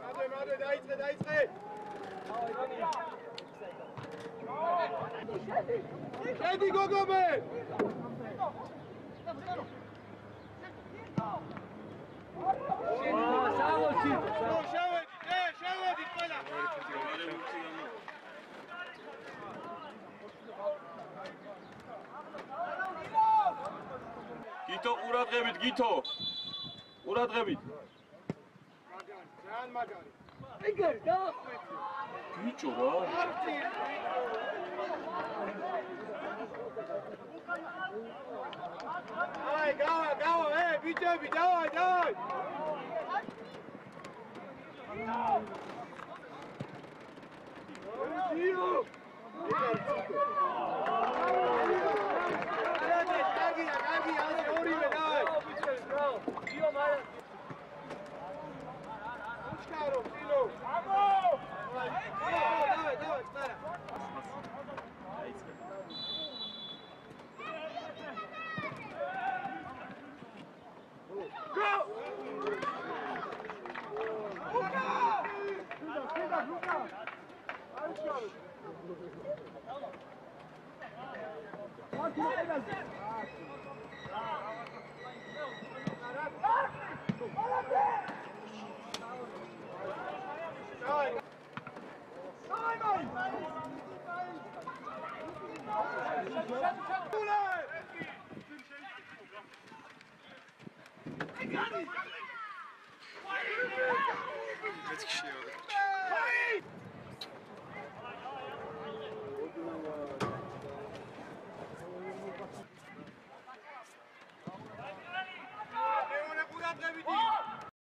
მადე მადე დაიწყე დაიწყე შედი გოგობე გითო ყურადღებით გითო. ყურადღებით. ძალიან მაგარი ეგერ დაახვეწ ბიჭო რა. აი გავა გავა ე ბიჭები დავაი დავაი. ძიო კარგია Let's go! Kaç kişi yok?